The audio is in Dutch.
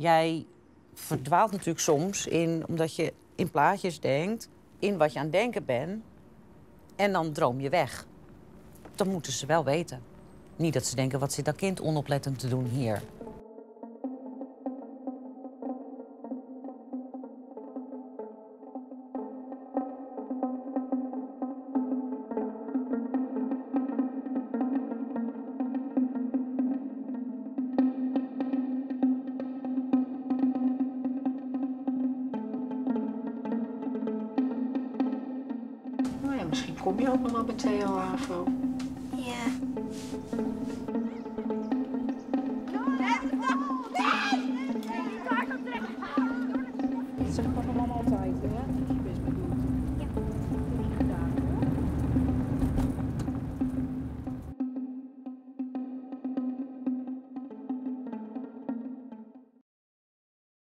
jij verdwaalt natuurlijk soms in, omdat je in plaatjes denkt, in wat je aan het denken bent. En dan droom je weg. Dat moeten ze wel weten. Niet dat ze denken, wat zit dat kind onoplettend te doen hier? Nou ja, misschien kom je ook nog wel bij Theo Havo. Ja. Dat zegt papa mama altijd, hè?